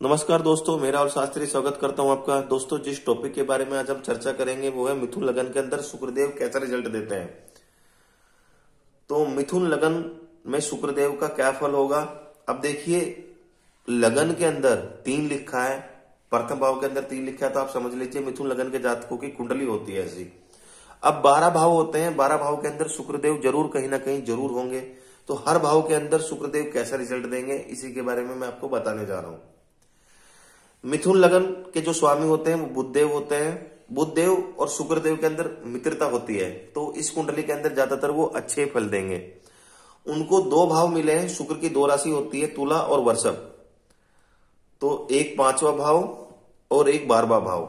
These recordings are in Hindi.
नमस्कार दोस्तों, मेरा और शास्त्री स्वागत करता हूँ आपका। दोस्तों, जिस टॉपिक के बारे में आज हम चर्चा करेंगे, वो है मिथुन लगन के अंदर शुक्रदेव कैसा रिज़ल्ट देते हैं। तो मिथुन लगन में शुक्रदेव का क्या फल होगा? अब देखिए, लगन के अंदर तीन लिखा है, प्रथम भाव के अंदर तीन लिखा है तो आप समझ लीजिए, मिथुन लगन के जातकों की कुंडली होती है ऐसी। अब बारह भाव होते हैं, बारह भाव के अंदर शुक्रदेव ज़रूर कहीं ना कहीं ज़रूर होंगे। तो हर भाव के अंदर शुक्रदेव कैसा रिज़ल्ट देंगे, इसी के बारे में मैं आपको बताने जा रहा हूँ। मिथुन लगन के जो स्वामी होते हैं, वो बुद्धदेव होते हैं। बुद्धदेव और शुक्रदेव के अंदर मित्रता होती है। तो इस कुंडली के अंदर ज़्यादातर वो अच्छे फल देंगे। उनको दो भाव मिले हैं। शुक्र की दो राशि होती है, तुला और वर्षभ। तो एक पांचवा भाव और एक बारवा भाव।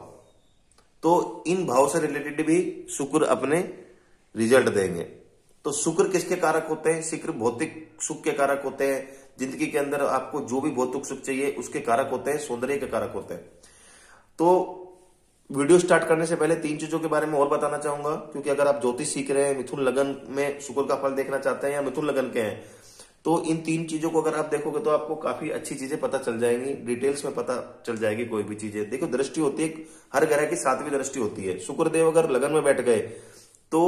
तो इन भाव से रिलेटेड भी शुक्र अपने रिज़ल्ट देंगे। तो शुक्र किसके कारक होते हैं? शुक्र भौतिक सुख के कारक होते हैं। ज़िंदगी के अंदर आपको जो भी भौतिक सुख चाहिए, उसके कारक होते हैं, सौंदर्य के कारक होते हैं। तो वीडियो स्टार्ट करने से पहले तीन चीज़ों के बारे में और बताना चाहूँगा, क्योंकि अगर आप ज्योतिष सीख रहे हैं, मिथुन लगन में शुक्र का फल देखना चाहते हैं या मिथुन लगन के हैं तो इन तीन चीज़ों को अगर आप देखोगे तो आपको काफ़ी अच्छी चीज़ें पता चल जाएँगी, डिटेल्स में पता चल जाएगी कोई भी चीज़ें। देखो, दृष्टि होती है हर ग्रह की सातवीं दृष्टि होती है। शुक्रदेव अगर लगन में बैठ गए तो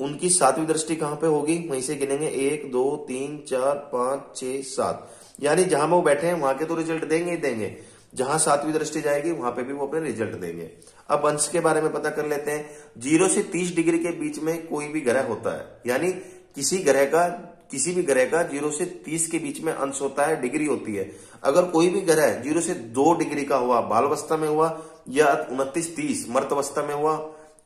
उनकी सातवीं दृष्टि कहाँ पे होगी? वहीं से गिनेंगे एक, दो, तीन, चार, पाँच, छह, सात। यानी जहाँ वो बैठे हैं, वहाँ के तो रिज़ल्ट देंगे ही देंगे। जहाँ सातवीं दृष्टि जाएगी, वहाँ पे भी वो अपने रिज़ल्ट देंगे। अब अंश के बारे में पता कर लेते हैं। ज़ीरो से तीस डिग्री के बीच में कोई भी ग्रह होता है, यानी किसी ग्रह का, किसी भी ग्रह का ज़ीरो से तीस के बीच में अंश होता है, डिग्री होती है। अगर कोई भी ग्रह ज़ीरो से दो डिग्री का हुआ बाल अवस्था में हुआ, या उनतीस, तीस मर्त अवस्था में हुआ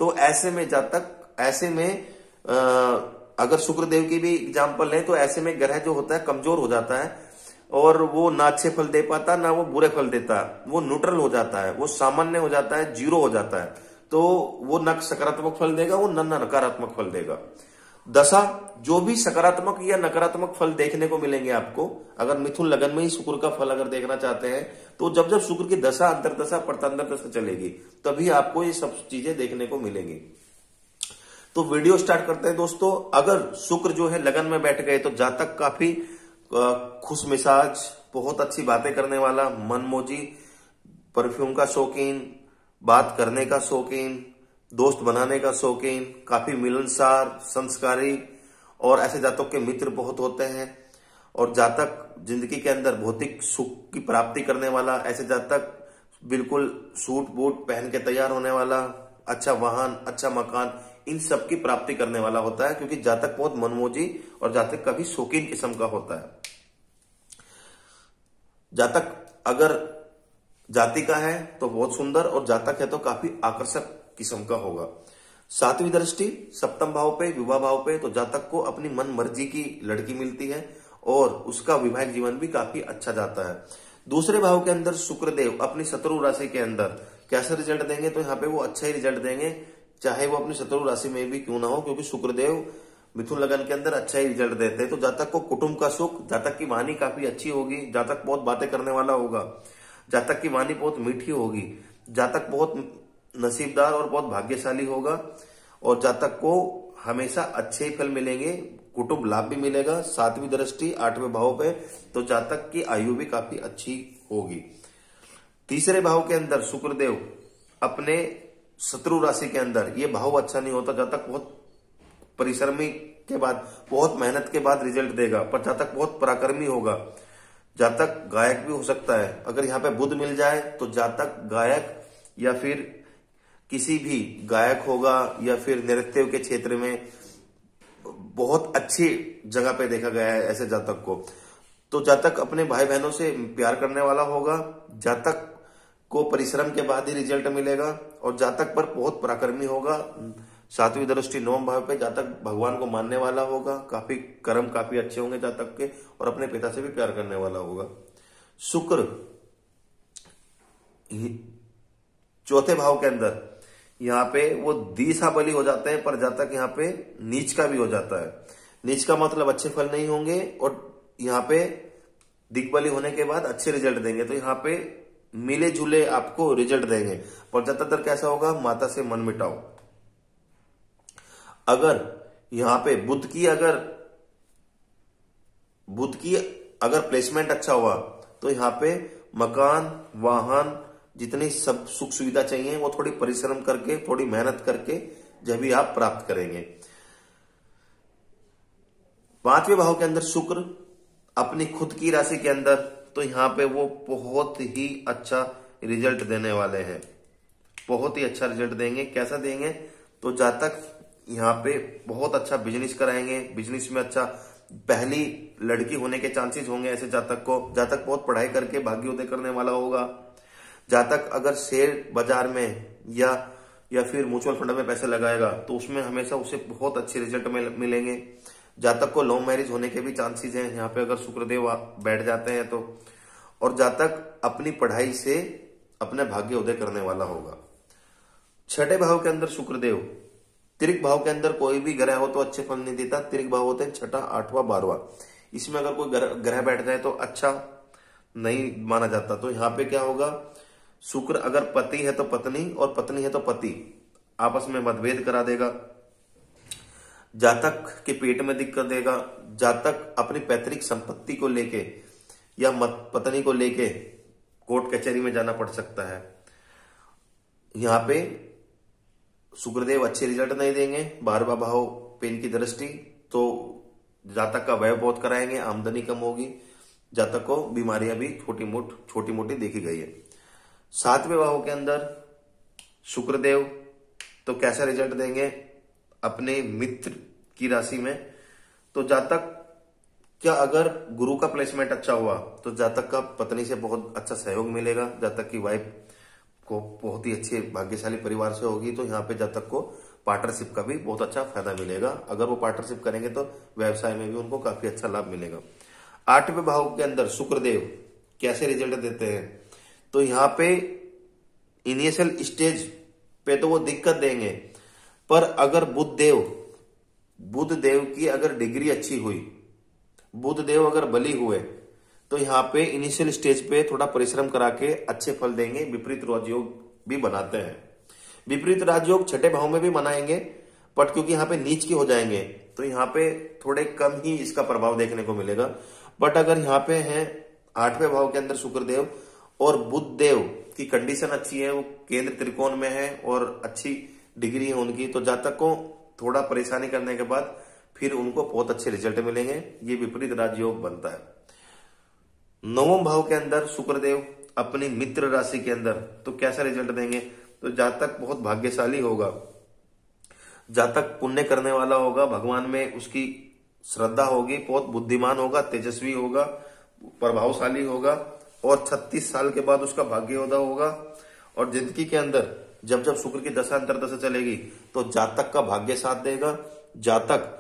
तो ऐसे में जब तक, ऐसे में अगर शुक्रदेव की भी एग्ज़ाम्पल लें तो ऐसे में ग्रह जो होता है, कमज़ोर हो जाता है और वो ना अच्छे फल दे पाता, ना वो बुरे फल देता। वो न्यूट्रल हो जाता है, वो सामान्य हो जाता है ज़ीरो हो जाता है। तो वो न सकारात्मक फल देगा, वो न नकारात्मक फल देगा। दशा, जो भी सकारात्मक या नकारात्मक फल देखने को मिलेंगे आपको, अगर मिथुन लगन में ही शुक्र का फल अगर देखना चाहते हैं तो जब जब शुक्र की दशा अंतर दशा प्रतांतर दशा चलेगी, तभी आपको ये सब चीज़ें देखने को मिलेंगी। तो वीडियो स्टार्ट करते हैं दोस्तों। अगर शुक्र जो है लगन में बैठ गए तो जातक काफ़ी खुश मिजाज, बहुत अच्छी बातें करने वाला, मनमोजी, परफ्यूम का शौकीन, बात करने का शौकीन, दोस्त बनाने का शौकीन, काफ़ी मिलनसार, संस्कारी, और ऐसे जातक के मित्र बहुत होते हैं। और जातक ज़िंदगी के अंदर भौतिक सुख की प्राप्ति करने वाला, ऐसे जातक बिल्कुल सूट बूट पहन के तैयार होने वाला अच्छा वाहन अच्छा मकान इन सब की प्राप्ति करने वाला होता है, क्योंकि जातक बहुत मनमोजी और जातक का भी शौकीन किस्म का होता है। जातक अगर जाति का है तो बहुत सुंदर, और जातक है तो काफ़ी आकर्षक किस्म का होगा। सातवीं दृष्टि, सप्तम भाव पे, विवाह भाव पे तो जातक को अपनी मन मर्ज़ी की लड़की मिलती है, और उसका विवाहिक जीवन भी काफ़ी अच्छा जाता है। दूसरे भाव के अंदर शुक्रदेव, अपनी शत्रु राशि के अंदर। कैसे रिज़ल्ट देंगे तो यहाँ पे वो अच्छा ही रिज़ल्ट देंगे। चाहे वो अपनी शत्रु राशि में भी क्यों ना हो, क्योंकि शुक्रदेव मिथुन लगन के अंदर अच्छा ही रिज़ल्ट देते हैं। तो जातक को कुटुंब का सुख जातक की वाणी काफ़ी अच्छी होगी जातक बहुत बातें करने वाला होगा जातक की वाणी बहुत मीठी होगी जातक बहुत नसीबदार और बहुत भाग्यशाली होगा, और जातक को हमेशा अच्छे ही फल मिलेंगे, कुटुंब लाभ भी मिलेगा, सातवीं दृष्टि आठवें भाव पे तो जातक की आयु भी काफ़ी अच्छी होगी। तीसरे भाव के अंदर शुक्रदेव अपने शत्रु राशि के अंदर, ये भाव अच्छा नहीं होता, जब तक बहुत परिश्रमी के बाद, बहुत मेहनत के बाद रिज़ल्ट देगा, पर जब तक बहुत पराक्रमी होगा, जब तक गायक भी हो सकता है। अगर यहाँ पे बुद्ध मिल जाए तो जब तक गायक या फिर किसी भी गायक होगा, या फिर नृत्य के क्षेत्र में, बहुत अच्छी जगह पे देखा गया है ऐसे जातक को। तो जातक अपने भाई बहनों से प्यार करने वाला होगा जातक को परिश्रम के बाद ही रिज़ल्ट मिलेगा और जातक पर बहुत पराक्रमी होगा। सातवीं दृष्टि नवम भाव पे जातक भगवान को मानने वाला होगा। काफ़ी कर्म काफ़ी अच्छे होंगे जातक के और अपने पिता से भी प्यार करने वाला होगा। शुक्र चौथे भाव के अंदर, यहाँ पे वो दिशा बली हो जाते हैं, पर जातक यहाँ पे नीच का भी हो जाता है। नीच का मतलब अच्छे फल नहीं होंगे और यहाँ पे दिग्बली होने के बाद अच्छे रिज़ल्ट देंगे। तो यहाँ पे मिले जुले आपको रिज़ल्ट देंगे। पर ज़्यादातर कैसा होगा? माता से मन मिटाओ। अगर यहाँ पे बुद्ध की अगर, बुद्ध की अगर प्लेसमेंट अच्छा हुआ तो यहाँ पे मकान, वाहन, जितनी सब सुख सुविधा चाहिए, वो थोड़ी परिश्रम करके, थोड़ी मेहनत करके, जब भी आप प्राप्त करेंगे। पाँचवें भाव के अंदर शुक्र, अपनी खुद की राशि के अंदर तो यहाँ पे वो बहुत ही अच्छा रिज़ल्ट देने वाले हैं। बहुत ही अच्छा रिज़ल्ट देंगे। कैसा देंगे? तो जातक यहाँ पे बहुत अच्छा बिज़नेस कराएँगे। बिज़नेस में अच्छा पहली लड़की होने के चांसेस होंगे ऐसे जातक को। जातक बहुत पढ़ाई करके भाग्योदय करने वाला होगा। जातक अगर शेयर बाज़ार में या या फिर म्यूचुअल फंड में पैसे लगाएगा तो उसमें हमेशा उसे बहुत अच्छे रिज़ल्ट मिलेंगे। जातक को लव मैरिज होने के भी चांसेस हैं, यहाँ पे अगर शुक्रदेव बैठ जाते हैं तो। और जातक अपनी पढ़ाई से अपने भाग्य उदय करने वाला होगा। छठे भाव के अंदर शुक्रदेव त्रिक भाव के अंदर कोई भी ग्रह हो तो अच्छे फल नहीं देता। त्रिक भाव होते हैं छठा, आठवां बारवा इसमें अगर कोई ग्रह बैठ जाए तो अच्छा नहीं माना जाता। तो यहाँ पे क्या होगा? शुक्र अगर पति है तो पत्नी और पत्नी है तो पति। आपस में मतभेद करा देगा। जातक के पेट में दिक्कत देगा, जातक अपनी पैतृक संपत्ति को लेके या मत, पत्नी को लेके कोर्ट कचहरी में जाना पड़ सकता है। यहाँ पे शुक्रदेव अच्छे रिज़ल्ट नहीं देंगे, बारवा भाव पेन की दृष्टि तो जातक का व्यय बहुत कराएँगे, आमदनी कम होगी, जातक को बीमारियाँ भी छोटी मोट छोटी मोटी देखी गई है। सातवें भाव के अंदर शुक्रदेव तो कैसा रिज़ल्ट देंगे? अपने मित्र की राशि में तो जातक क्या अगर गुरु का प्लेसमेंट अच्छा हुआ तो जातक का पत्नी से बहुत अच्छा सहयोग मिलेगा। जातक की वाइफ को बहुत ही अच्छे, भाग्यशाली परिवार से होगी तो यहाँ पे जातक को पार्टनरशिप का भी बहुत अच्छा फ़ायदा मिलेगा। अगर वो पार्टनरशिप करेंगे तो व्यवसाय में भी उनको काफ़ी अच्छा लाभ मिलेगा। आठवें भाव के अंदर शुक्रदेव कैसे रिज़ल्ट देते हैं? तो यहाँ पे इनिशियल स्टेज पे तो वो दिक्कत देंगे, पर अगर बुद्ध देव बुद्ध देव की अगर डिग्री अच्छी हुई बुद्ध देव अगर बली हुए तो यहाँ पे इनिशियल स्टेज पे थोड़ा परिश्रम करा के अच्छे फल देंगे, विपरीत राजयोग भी बनाते हैं। विपरीत राजयोग छठे भाव में भी मनाएँगे बट क्योंकि यहाँ पे नीच के हो जाएँगे तो यहाँ पे थोड़े कम ही इसका प्रभाव देखने को मिलेगा। बट अगर यहाँ पे है आठवें भाव के अंदर शुक्रदेव और बुद्ध देव की कंडीशन अच्छी है, वो केंद्र त्रिकोण में है और अच्छी डिग्री है उनकी तो जातक को थोड़ा परेशानी करने के बाद फिर उनको बहुत अच्छे रिज़ल्ट मिलेंगे। ये विपरीत राजयोग बनता है। नवम भाव के अंदर शुक्रदेव अपनी मित्र राशि के अंदर तो कैसा रिज़ल्ट देंगे? तो जातक बहुत भाग्यशाली होगा जातक पुण्य करने वाला होगा, भगवान में उसकी श्रद्धा होगी, बहुत बुद्धिमान होगा, तेजस्वी होगा, प्रभावशाली होगा, और 36 साल के बाद उसका भाग्योदय होगा। और ज़िंदगी के अंदर जब जब शुक्र की दशा अंतर दशा चलेगी तो जातक का भाग्य साथ देगा, जातक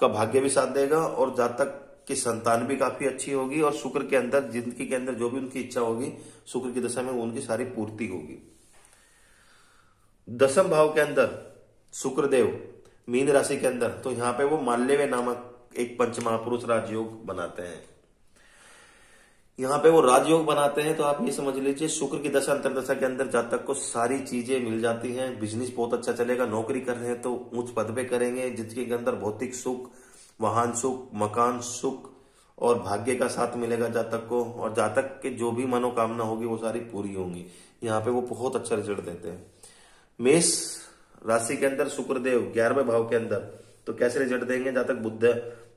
का भाग्य भी साथ देगा, और जातक की संतान भी काफ़ी अच्छी होगी, और शुक्र के अंदर ज़िंदगी के अंदर जो भी उनकी इच्छा होगी, शुक्र की दशा में उनकी सारी पूर्ति होगी। दसम भाव के अंदर, शुक्रदेव, मीन राशि के अंदर तो यहाँ पे वो माल्यवे नामक एक पंच महापुरुष राजयोग बनाते हैं। यहाँ पे वो राजयोग बनाते हैं तो आप ये समझ लीजिए, शुक्र की दशा अंतर दशा के अंदर जातक को सारी चीज़ें मिल जाती हैं बिज़नेस बहुत अच्छा चलेगा, नौकरी कर रहे हैं तो ऊंच पद पे करेंगे, जिसके अंदर भौतिक सुख, वाहन सुख, मकान सुख और भाग्य का साथ मिलेगा जातक को, और जातक के जो भी मनोकामना होगी वो सारी पूरी होंगी। यहाँ पे वो बहुत अच्छा रिज़ल्ट देते हैं। मेष राशि के अंदर शुक्रदेव, ग्यारहवें भाव के अंदर तो कैसे रिज़ल्ट देंगे? जातक बुद्ध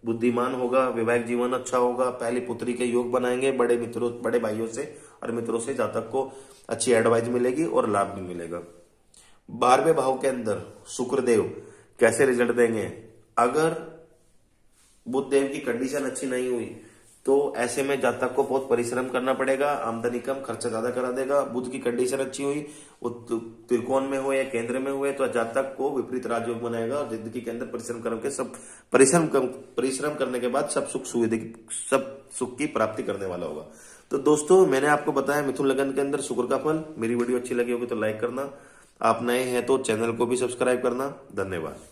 बुद्धिमान होगा वैवाहिक जीवन अच्छा होगा, पहली पुत्री के योग बनाएँगे, बड़े मित्रों, बड़े भाइयों से और मित्रों से जातक को अच्छी एडवाइस मिलेगी और लाभ भी मिलेगा। बारहवें भाव के अंदर, शुक्रदेव, कैसे रिज़ल्ट देंगे? अगर बुद्ध देव की कंडीशन अच्छी नहीं हुई तो ऐसे में जातक को बहुत परिश्रम करना पड़ेगा आमदनी कम खर्चा ज़्यादा करा देगा बुद्ध की कंडीशन अच्छी हुई वो त्रिकोण में हो या केंद्र में हुए तो जातक को विपरीत राजयोग बनाएगा और ज़िंदगी के अंदर परिश्रम करके सब परिश्रम कर, परिश्रम करने के बाद सब सुख सुविधा सब सुख की प्राप्ति करने वाला होगा। तो दोस्तों मैंने आपको बताया मिथुन लगन के अंदर शुक्र का फल। मेरी वीडियो अच्छी लगी होगी तो लाइक करना। आप नए हैं तो चैनल को भी सब्सक्राइब करना। धन्यवाद।